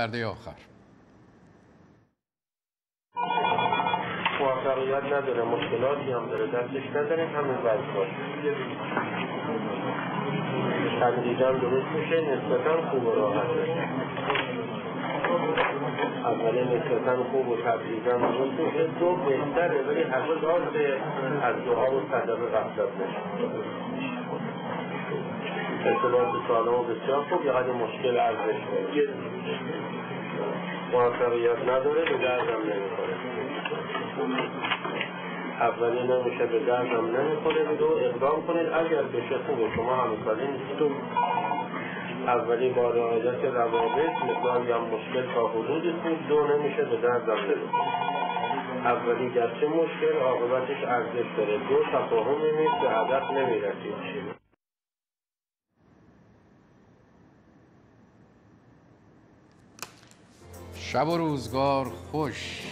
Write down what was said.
پرده آخر. موفقیت نداره مشکلاتی هم داره دستش نداره همین وضع تدریجا درست میشه نسبتا خوب و راحته اولی نسبتا خوب و تدریجا درست میشه دو بهتره ولی حساس از دعا و صدقه غفلت نشه. ارتباط سالم و بسیار خوب یه مشکل ارزش موفقیت نداره به دردم نمی‌خوره. اولی نمیشه به دردم نمی‌خوره. دو اقدام کنید. اگر بشه خوبه شما همکاری نیستون. اولی با رعایت روابط مقداری هم مشکل تا حدودی خوب دو نمیشه به دردم نمی‌خوره. اولی گرچه مشکل عاقبتش ارزش داره. دو تفاهمی نیست به هدف نمی‌رسید شب و روزگار خوش.